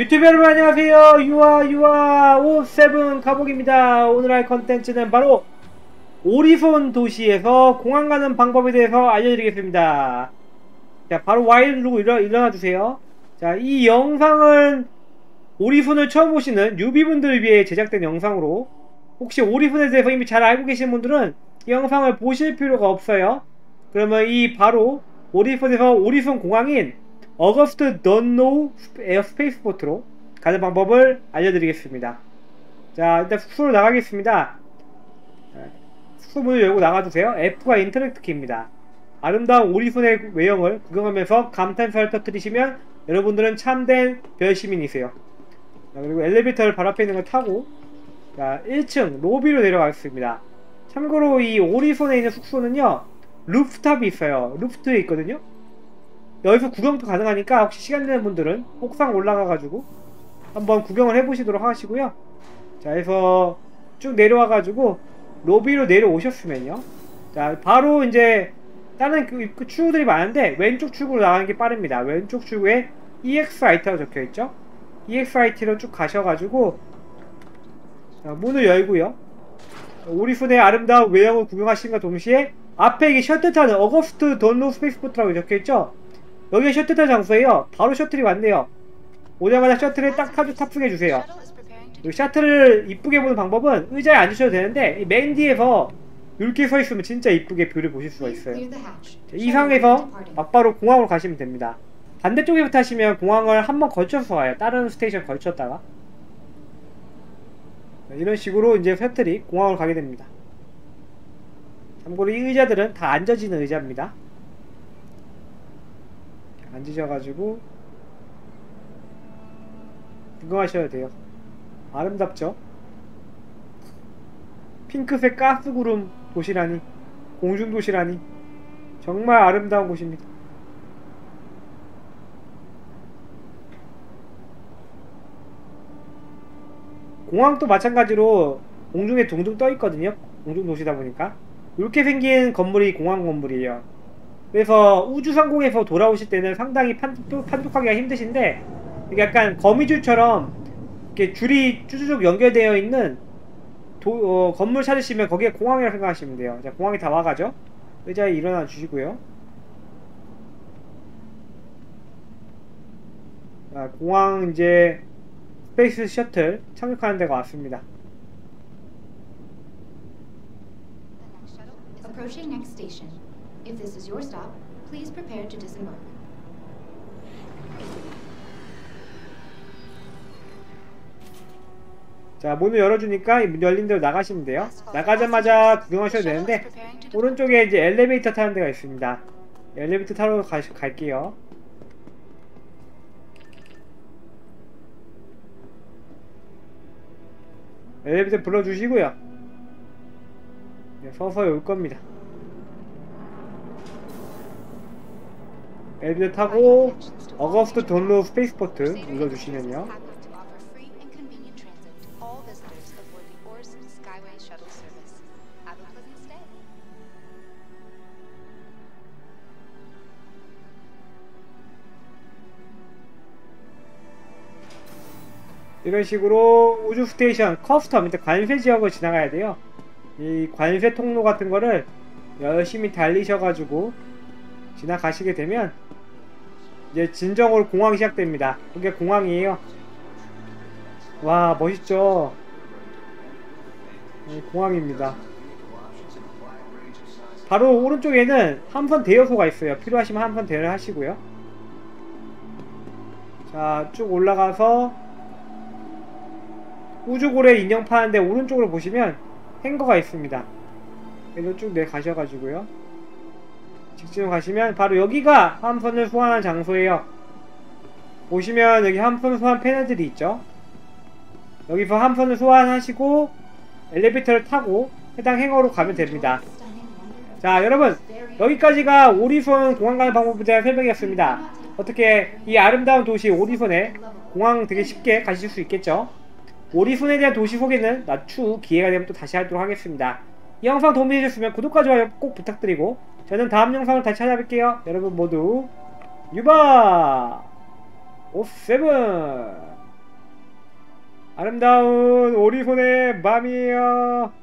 유튜브 여러분 안녕하세요. 유아 유아 오7 가복입니다. 오늘 할 컨텐츠는 바로 오리손 도시에서 공항 가는 방법에 대해서 알려드리겠습니다. 자 바로 와일 누르고 일어, 일어나 주세요. 자 이 영상은 오리손을 처음 보시는 뉴비분들을 위해 제작된 영상으로 혹시 오리손에 대해서 이미 잘 알고 계신 분들은 이 영상을 보실 필요가 없어요. 그러면 이 바로 오리손에서 오리손 공항인 August Dunlow 어 Spaceport로 가는 방법을 알려드리겠습니다. 자, 일단 숙소로 나가겠습니다. 숙소 문을 열고 나가주세요. F가 interact 키입니다. 아름다운 오리손의 외형을 구경하면서 감탄사를 터뜨리시면 여러분들은 참된 별시민이세요. 자, 그리고 엘리베이터를 바로 앞에 있는 걸 타고 자, 1층 로비로 내려가겠습니다. 참고로 이 오리손에 있는 숙소는요, 루프탑이 있어요. 루프트에 있거든요. 여기서 구경도 가능하니까 혹시 시간 되는 분들은 옥상 올라가가지고 한번 구경을 해보시도록 하시고요. 자, 해서 쭉 내려와가지고 로비로 내려오셨으면요. 자, 바로 이제 다른 그, 그 출구들이 많은데 왼쪽 출구로 나가는 게 빠릅니다. 왼쪽 출구에 EXIT라고 적혀있죠? EXIT로 쭉 가셔가지고 자, 문을 열고요. 오리손의 아름다운 외형을 구경하신과 동시에 앞에 이게 셔틀 타는 August Dunlow Spaceport라고 적혀있죠? 여기가 셔틀 장소예요. 바로 셔틀이 왔네요. 오자마자 셔틀을 딱 타주 탑승해 주세요. 셔틀을 이쁘게 보는 방법은 의자에 앉으셔도 되는데 맨 뒤에서 이렇게 서 있으면 진짜 이쁘게 view를 보실 수가 있어요. 이 상황에서 막바로 공항으로 가시면 됩니다. 반대쪽에부터 하시면 공항을 한 번 걸쳐서 와요. 다른 station 걸쳤다가 이런 식으로 이제 셔틀이 공항으로 가게 됩니다. 참고로 이 의자들은 다 앉아지는 의자입니다. 앉으셔가지고 구경하셔야 돼요. 아름답죠? 핑크색 가스구름 도시라니 공중 도시라니 정말 아름다운 곳입니다. 공항도 마찬가지로 공중에 둥둥 떠 있거든요. 공중 도시다 보니까 이렇게 생긴 건물이 공항 건물이에요. 그래서 우주상공에서 돌아오실 때는 상당히 판독, 판독하기가 힘드신데 이게 약간 거미줄처럼 이렇게 줄이 쭈쭈쭉 연결되어 있는 도, 어, 건물 찾으시면 거기에 공항이라고 생각하시면 돼요. 자, 공항이 다 와가죠? 의자에 일어나 주시고요. 자, 공항 이제 스페이스 셔틀 착륙하는 데가 왔습니다. Approaching next station. If this is your stop, please prepare to disembark. 자 문을 열어주니까 문 열린 대로 나가시면 돼요. 나가자마자 구경하셔도 되는데 오른쪽에 이제 엘리베이터 타는 데가 있습니다. 엘리베이터 타러 가, 갈게요. 엘리베이터 불러주시고요. 네, 서서히 올 겁니다 엘리베이터 타고 August Dunlow Spaceport 눌러주시면요 이런 식으로 우주 station custom 밑에 관세 지역을 지나가야 돼요. 이 관세 통로 같은 거를 열심히 달리셔가지고 지나가시게 되면 이제 진정으로 공항이 시작됩니다. 그게 공항이에요. 와 멋있죠? 네, 공항입니다. 바로 오른쪽에는 함선 대여소가 있어요. 필요하시면 함선 대여를 하시고요. 자, 쭉 올라가서 우주고래 인형 파는데 오른쪽으로 보시면 행거가 있습니다. 그래서 쭉 내가셔가지고요. 직진으로 가시면 바로 여기가 함선을 소환한 장소예요. 보시면 여기 함선 소환 패널들이 있죠. 여기서 함선을 소환하시고 엘리베이터를 타고 해당 행어로 가면 됩니다. 자 여러분 여기까지가 오리손 공항 가는 방법에 대한 설명이었습니다. 어떻게 이 아름다운 도시 오리손에 공항 되게 쉽게 가실 수 있겠죠? 오리손에 대한 도시 소개는 나추 기회가 되면 또 다시 하도록 하겠습니다. 이 영상 도움이 되셨으면 구독과 좋아요 꼭 부탁드리고 저는 다음 영상을 다시 찾아뵐게요. 여러분 모두 유바 오세븐 아름다운 오리손의 밤이에요.